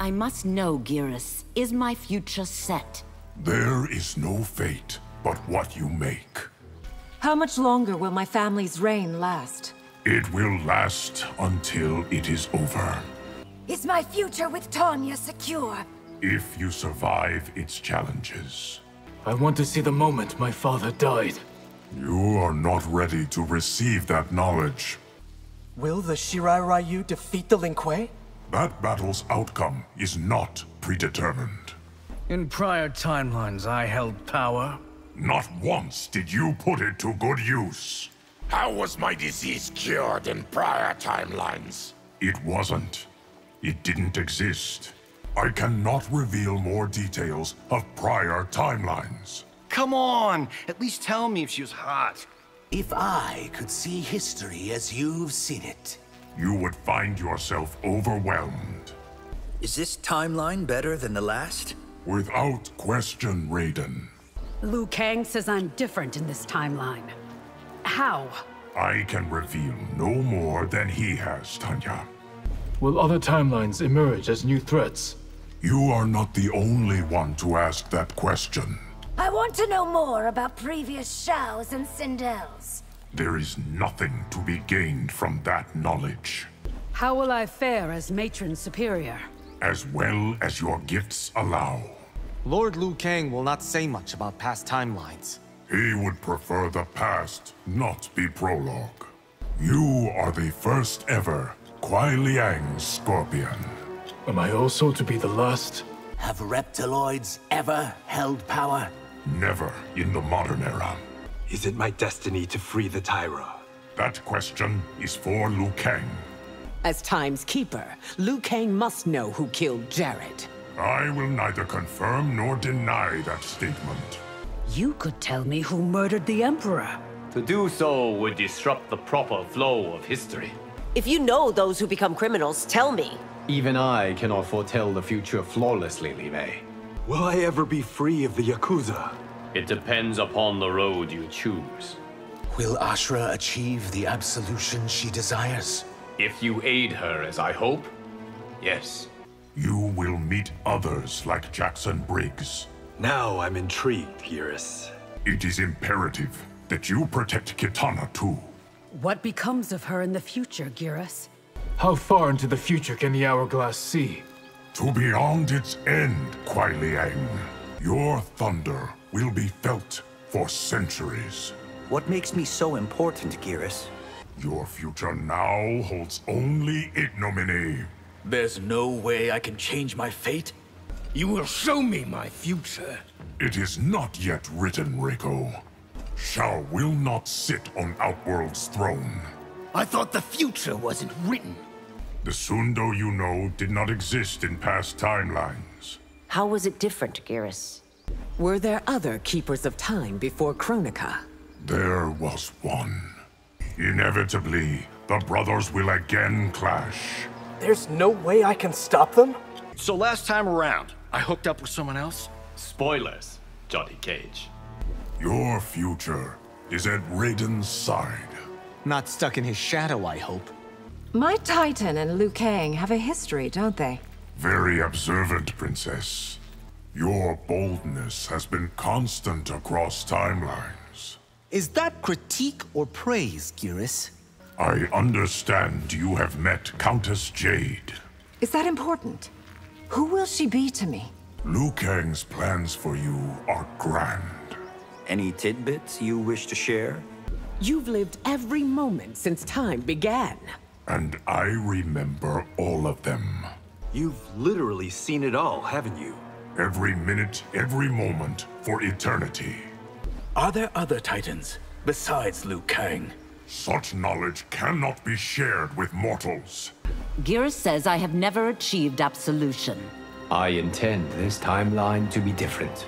I must know, Geras. Is my future set? There is no fate but what you make. How much longer will my family's reign last? It will last until it is over. Is my future with Tanya secure? If you survive its challenges. I want to see the moment my father died. You are not ready to receive that knowledge. Will the Shirai Ryu defeat the Lin Kuei? That battle's outcome is not predetermined. In prior timelines, I held power. Not once did you put it to good use. How was my disease cured in prior timelines? It wasn't. It didn't exist. I cannot reveal more details of prior timelines. Come on! At least tell me if she was hot. If I could see history as you've seen it. You would find yourself overwhelmed. Is this timeline better than the last? Without question, Raiden. Liu Kang says I'm different in this timeline. How? I can reveal no more than he has, Tanya. Will other timelines emerge as new threats? You are not the only one to ask that question. I want to know more about previous Shaos and Sindels. There is nothing to be gained from that knowledge. How will I fare as Matron Superior? As well as your gifts allow. Lord Liu Kang will not say much about past timelines. He would prefer the past not be prologue. You are the first ever Kuai Liang Scorpion. Am I also to be the last? Have reptiloids ever held power? Never in the modern era. Is it my destiny to free the Tyra? That question is for Liu Kang. As Time's Keeper, Liu Kang must know who killed Jerrod. I will neither confirm nor deny that statement. You could tell me who murdered the Emperor. To do so would disrupt the proper flow of history. If you know those who become criminals, tell me. Even I cannot foretell the future flawlessly, Li Mei. Will I ever be free of the Yakuza? It depends upon the road you choose. Will Ashra achieve the absolution she desires? If you aid her as I hope, yes. You will meet others like Jackson Briggs. Now I'm intrigued, Geras. It is imperative that you protect Kitana too. What becomes of her in the future, Geras? How far into the future can the Hourglass see? To beyond its end, Kuai Liang. Your thunder will be felt for centuries. What makes me so important, Geras? Your future now holds only ignominy. There's no way I can change my fate? You will show me my future. It is not yet written, Reiko. Shao will not sit on Outworld's throne. I thought the future wasn't written. The Sundo you know did not exist in past timelines. How was it different, Geras? Were there other Keepers of Time before Kronika? There was one. Inevitably, the brothers will again clash. There's no way I can stop them? So last time around, I hooked up with someone else? Spoilers, Johnny Cage. Your future is at Raiden's side. Not stuck in his shadow, I hope. My Titan and Liu Kang have a history, don't they? Very observant, Princess. Your boldness has been constant across timelines. Is that critique or praise, Geras? I understand you have met Countess Jade. Is that important? Who will she be to me? Liu Kang's plans for you are grand. Any tidbits you wish to share? You've lived every moment since time began. And I remember all of them. You've literally seen it all, haven't you? Every minute, every moment, for eternity. Are there other Titans besides Liu Kang? Such knowledge cannot be shared with mortals. Geras says I have never achieved absolution. I intend this timeline to be different.